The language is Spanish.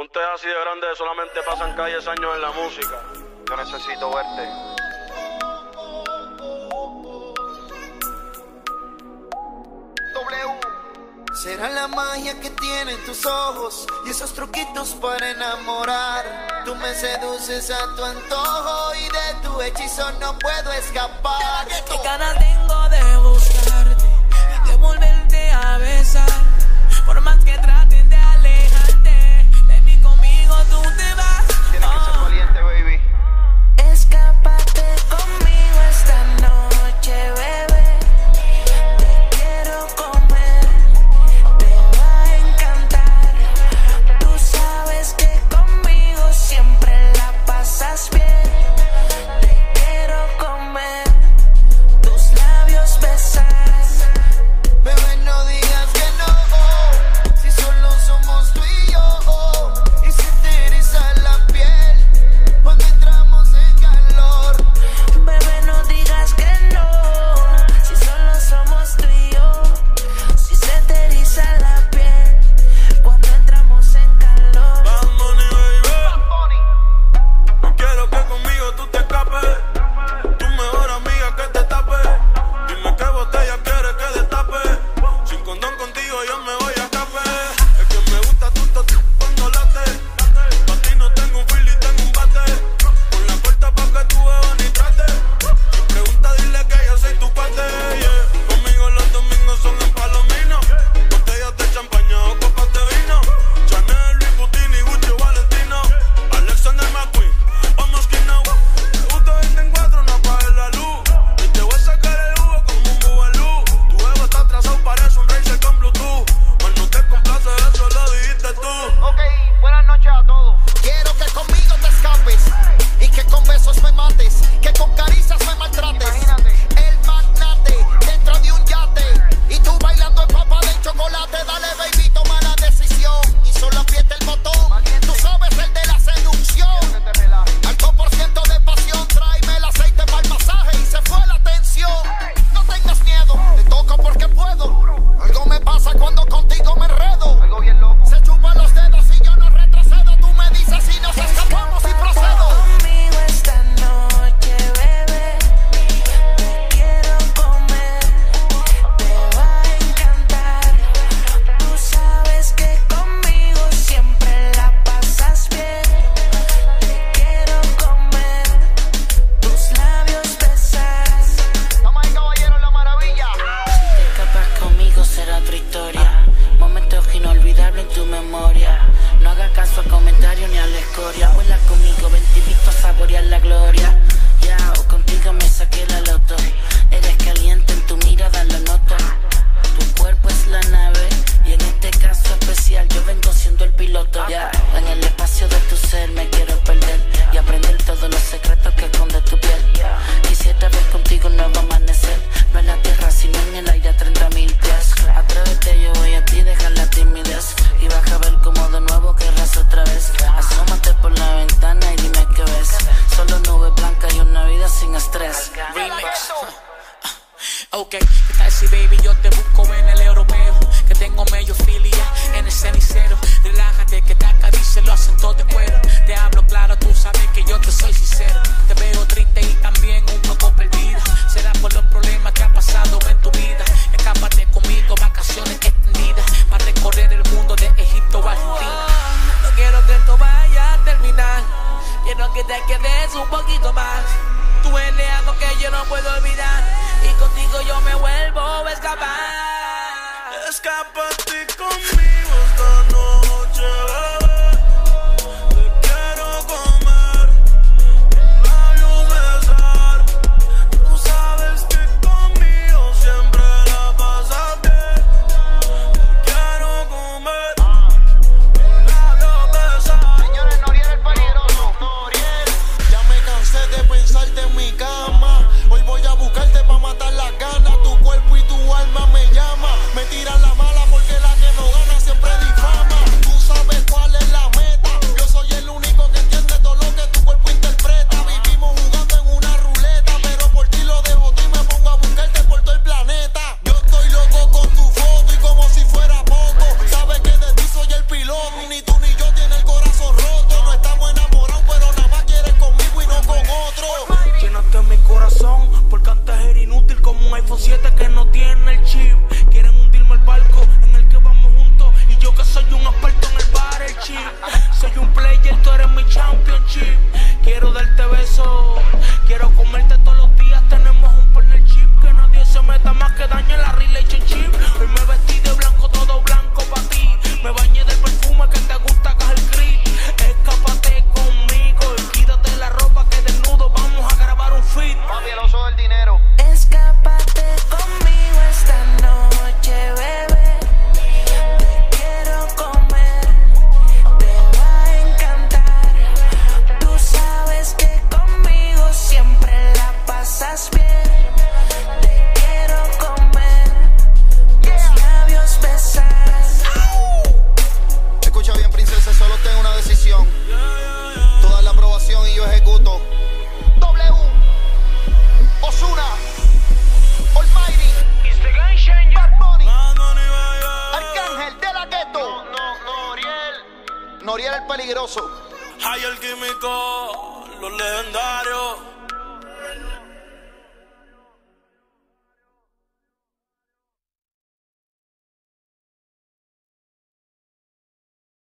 Juntas así de grande solamente pasan calles años en la música. Yo necesito verte. Será la magia que tienen tus ojos y esos truquitos para enamorar. Tú me seduces a tu antojo y de tu hechizo no puedo escapar. ¿Qué ganas tengo? saborear la gloria. Si baby yo te busco en el europeo? Que tengo medio filia en el cenicero. Relájate que taca dice los acentos de cuero. Te hablo claro, tú sabes que yo te soy sincero. Te veo triste y también un poco perdida. Será por los problemas que ha pasado en tu vida. Escápate conmigo, vacaciones extendidas. Para recorrer el mundo de Egipto a Argentina. No quiero que esto vaya a terminar. Quiero que te quedes un poquito más. Tú eres algo que yo no puedo olvidar. Y contigo yo me vuelvo a escapar. Escápate conmigo esta noche, Peligroso. Hay el químico, los legendarios.